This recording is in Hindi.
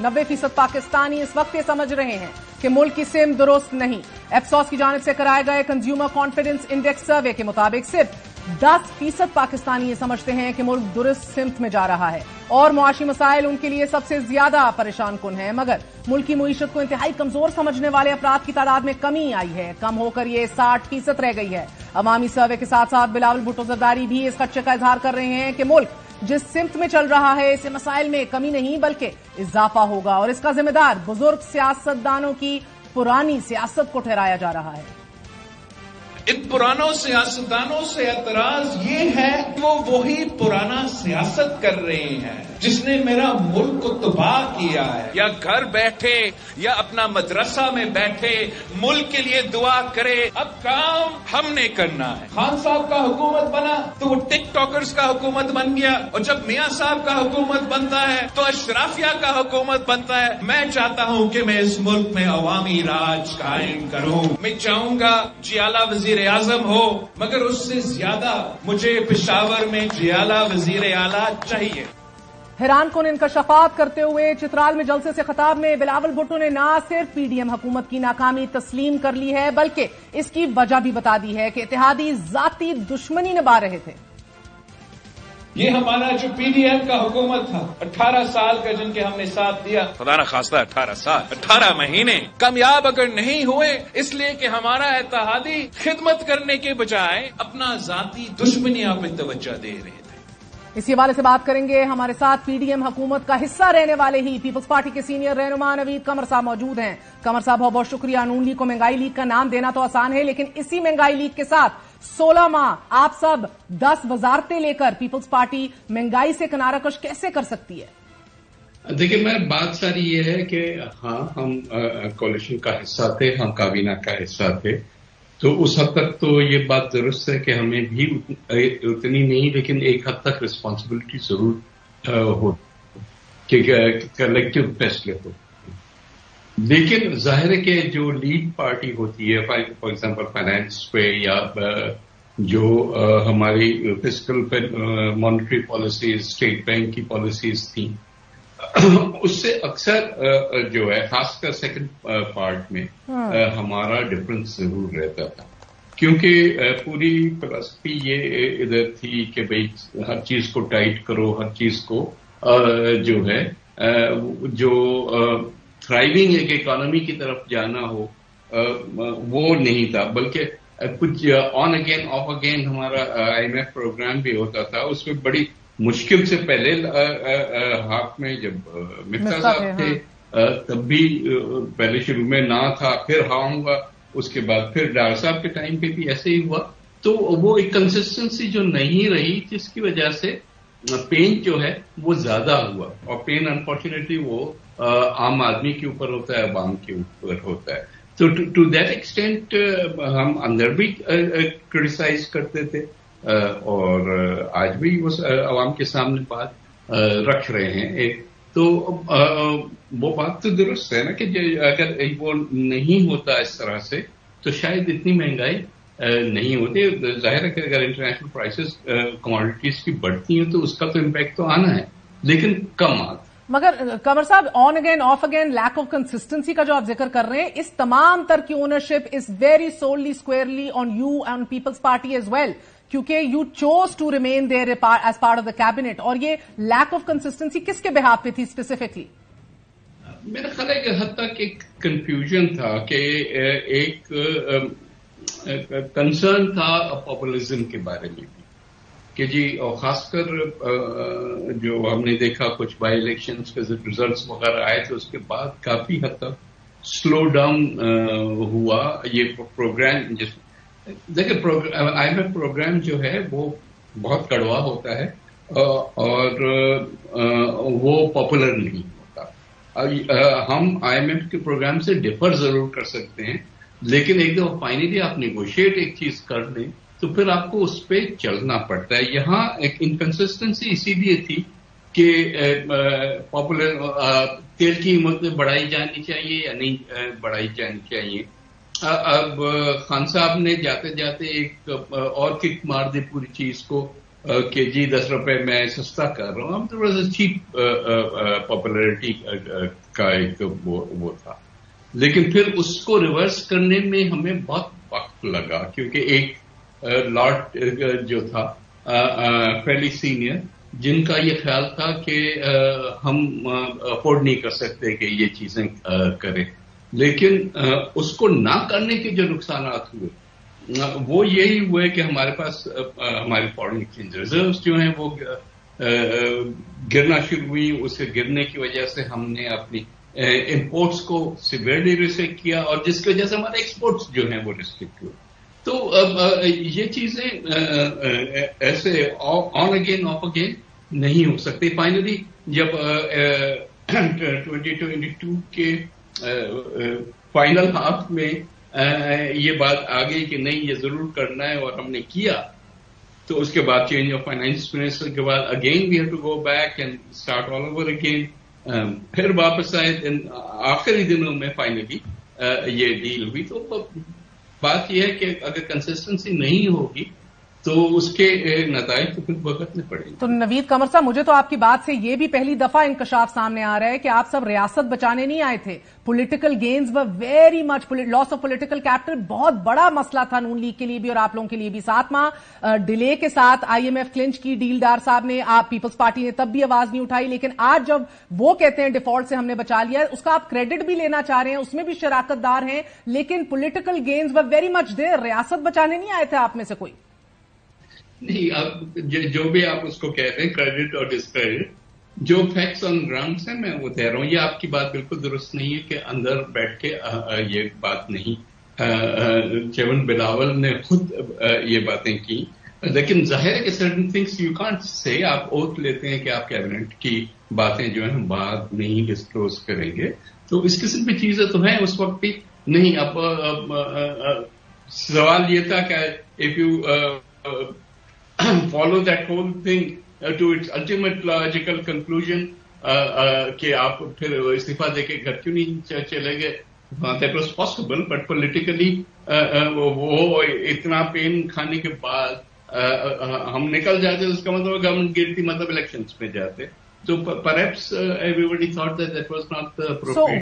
नब्बे फ़ीसद पाकिस्तानी इस वक्त ये समझ रहे हैं कि मुल्क की सिम दुरुस्त नहीं। एफसॉस की जानब से कराए गए कंज्यूमर कॉन्फिडेंस इंडेक्स सर्वे के मुताबिक सिर्फ़ दस फ़ीसद पाकिस्तानी ये समझते हैं कि मुल्क दुरुस्त सिमत में जा रहा है। और मुआशी मसाइल उनके लिए सबसे ज़्यादा परेशान कन है, मगर मुल्क की मीशत को इंतहाई कमज़ोर समझने वाले अपराध की तादाद में कमी आई है। कम होकर ये साठ फ़ीसद रह गई है। अवामी सर्वे के साथ साथ बिलावल भुट्टो जरदारी भी इस खदशे का इजहार कर रहे हैं कि मुल्क जिस सिमत में चल रहा है, इसे मसाइल में कमी नहीं, बल्कि इजाफा होगा। और इसका जिम्मेदार बुज़ुर्ग सियासतदानों की पुरानी सियासत को ठहराया जा रहा है। इन पुरानों सियासतदानों से एतराज़ ये है वो वही पुराना सियासत कर रहे हैं, जिसने मेरा मुल्क को तबाह किया है। या घर बैठे, या अपना मदरसा में बैठे, मुल्क के लिए दुआ करे, अब काम हमने करना है। खान साहब का हुकूमत बना तो वो टिक टॉकर्स का हुकूमत बन गया, और जब मियाँ साहब का हुकूमत बनता है तो अशराफिया का हुकूमत बनता है। मैं चाहता हूँ कि मैं इस मुल्क में अवामी राज कायम करूँ। मैं चाहूँगा जियाला वज़ीर आज़म हो, मगर उससे ज़्यादा मुझे पिशावर में जियाला वज़ीर आला चाहिए। हैरान कौन इनकशफात करते हुए? चित्राल में जलसे से खताब में बिलावल भुट्टो ने ना सिर्फ़ पीडीएम हुकूमत की नाकामी तस्लीम कर ली है, बल्कि इसकी वजह भी बता दी है कि इतिहादी जाति दुश्मनी निभा रहे थे। ये हमारा जो पीडीएम का हुकूमत था 18 साल का जिनके हमने साथ दिया। खुदा ना खास्ता 18 साल 18 महीने कामयाब अगर नहीं हुए इसलिए कि हमारा इतिहादी खिदमत करने के बजाय अपना जाती दुश्मनियाँ पे तवज्जो दे रहे थे। इसी हवाले से बात करेंगे हमारे साथ पीडीएम हुकूमत का हिस्सा रहने वाले ही पीपल्स पार्टी के सीनियर रहनुमा नवीद कमर साहब मौजूद हैं। कमर साहब बहुत बहुत शुक्रिया। नून लीग को महँगाई लीग का नाम देना तो आसान है लेकिन इसी महँगाई लीग के साथ 16 माह आप सब 10 वजारतें लेकर पीपल्स पार्टी महँगाई से किनाराकश कैसे कर सकती है? देखिए, मैं बात सारी ये है कि हाँ हम कॉलेशन का हिस्सा थे, हम काबीना का हिस्सा थे। तो उस हद तक तो ये बात दुरुस्त है कि हमें भी उतनी नहीं, लेकिन एक हद तक रिस्पॉन्सिबिलिटी ज़रूर हो, कि कलेक्टिव फैसले हो। लेकिन ज़ाहिर के जो लीड पार्टी होती है फॉर एग्जांपल फाइनेंस पे या जो हमारी physical monetary policies State Bank की पॉलिसीज़ थी उससे अक्सर जो है खासकर सेकंड पार्ट में हाँ। हमारा डिफरेंस ज़रूर रहता था क्योंकि पूरी फिलॉसफी ये इधर थी कि भाई हर चीज़ को टाइट करो हर चीज़ को जो है जो थ्राइविंग एक इकोनॉमी की तरफ़ जाना हो वो नहीं था बल्कि कुछ ऑन अगेन ऑफ़ अगेन हमारा आईएमएफ प्रोग्राम भी होता था उसमें बड़ी मुश्किल से पहले हाफ़ में जब मिफ्ता साहब थे। तब भी पहले शुरू में ना था फिर हाँ हुआ उसके बाद फिर डार साहब के टाइम पे भी ऐसे ही हुआ तो वो एक कंसिस्टेंसी जो नहीं रही जिसकी वजह से पेन जो है, वो ज़्यादा हुआ। और पेन अनफॉर्चुनेटली वो आम आदमी के ऊपर होता है अवाम के ऊपर होता है। तो टू दैट एक्सटेंट हम अंदर भी क्रिटिसाइज करते थे। और आज भी वो आवाम के सामने बात रख रहे हैं। एक तो वो बात तो दुरुस्त है ना कि अगर वो नहीं होता इस तरह से तो शायद इतनी महँगाई नहीं होती। ज़ाहिर है कि अगर इंटरनेशनल प्राइसेस कमोडिटीज की बढ़ती हैं तो उसका तो इम्पैक्ट तो आना है। लेकिन कम आता मगर कमर साहब on again off again lack of consistency का जो आप ज़िक्र कर रहे हैं इस तमाम तरह की ownership is very solely squarely on you and Peoples Party as well क्योंकि you chose to remain there as part of the cabinet और ये लैक ऑफ़ कंसिस्टेंसी किसके बिहाफ पे थी स्पेसिफिकली मेरा ख्याल है कि हद तक एक कंफ्यूजन था कि एक कंसर्न था पॉपुलिज्म के बारे में भी। कि जी और खासकर जो हमने देखा कुछ बाई इलेक्शन के रिजल्ट्स वगैरह आए थे, उसके बाद काफ़ी हद तक स्लो डाउन हुआ ये प्रोग्राम जिस, देखिए आईएमएफ प्रोग्राम जो है, वो बहुत कड़वा होता है और वो पॉपुलर नहीं होता। हम आईएमएफ के प्रोग्राम से डिफर ज़रूर कर सकते हैं लेकिन एक दफ़ा फाइनली आप निगोशिएट एक चीज़ कर लें तो फिर आपको उस पर चलना पड़ता है। यहाँ एक इनकन्सिस्टेंसी इसीलिए थी कि पॉपुलर तेल की कीमत बढ़ाई जानी चाहिए या नहीं बढ़ाई जानी चाहिए। अब खान साहब ने जाते जाते एक और किक मार दी पूरी चीज़ को कि जी दस रुपए मैं सस्ता कर रहा हूँ। थोड़ा सा चीप पॉपुलरिटी का एक वो, वो था। लेकिन फिर उसको रिवर्स करने में हमें बहुत वक्त लगा, क्योंकि एक लॉर्ड जो था फेली सीनियर जिनका ये ख्याल था कि हम अफोर्ड नहीं कर सकते कि ये चीज़ें करें। लेकिन उसको ना करने के जो नुकसान हुए वो यही हुए कि हमारे पास हमारी फॉरेन एक्सचेंज रिज़र्व जो हैं, वो गिरना शुरू हुई। उसके गिरने की वजह से हमने अपनी इंपोर्ट्स को सिवियरली रिस्ट्रिक्ट किया और जिसकी वजह से हमारे एक्सपोर्ट्स जो हैं वो रिस्ट्रिक्ट हुए। तो अब ये चीज़ें ऐसे ऑन अगेन ऑफ़ अगेन नहीं हो सकती। फाइनली जब ट्वेंटी ट्वेंटी टू के फाइनल हाफ़ में ये बात आ गई कि नहीं, ये ज़रूर करना है और हमने किया तो उसके बाद चेंज ऑफ़ फाइनेंस मिनिस्टर के बाद again we have to go back and start all over again फिर वापस आए दिन, आखिरी दिनों में फाइनली ये डील हुई। तो बात यह है कि अगर कंसिस्टेंसी नहीं होगी तो उसके नतज तो फिर भुगतने पड़ेंगे। तो नवीद कमर साहब, मुझे तो आपकी बात से ये भी पहली दफ़ा इंकशाफ सामने आ रहा है कि आप सब रियासत बचाने नहीं आए थे। Political gains were very much loss of political capital बहुत बड़ा मसला था नून लीग के लिए भी और आप लोगों के लिए भी। सात माह डिले के साथ आईएमएफ क्लिंच की डीलदार साहब ने, आप पीपल्स पार्टी ने तब भी आवाज़ नहीं उठाई, लेकिन आज जब वो कहते हैं डिफ़ॉल्ट से हमने बचा लिया उसका आप क्रेडिट भी लेना चाह रहे हैं, उसमें भी शराकतदार हैं, लेकिन political gains were very much there रियासत बचाने नहीं आए थे आप में से कोई। नहीं, आप जो भी आप उसको कहते हैं क्रेडिट और डिस्क्रेडिट जो फैक्ट्स ऑन ग्राउंड है, मैं वो कह रहा हूँ। ये आपकी बात बिल्कुल दुरुस्त नहीं है कि अंदर बैठ के ये बात नहीं। चेवन बिलावल ने खुद ये बातें की। लेकिन ज़ाहिर है कि certain things you can't say आप ओथ लेते हैं कि आप कैबिनेट की बातें जो है, बाद नहीं डिस्क्लोज करेंगे। तो इस किस्म की चीज़ें तो हैं उस वक्त भी। नहीं, अब सवाल ये था कि if you follow that whole thing uh, to its ultimate logical conclusion uh, uh, कि आप फिर इस्तीफा देके घर क्यों नहीं चले गए? That was possible but politically वो इतना पेन खाने के बाद हम निकल जाते उसका मतलब गवर्नमेंट गिरती मतलब इलेक्शंस में जाते तो perhaps everybody thought that that was not the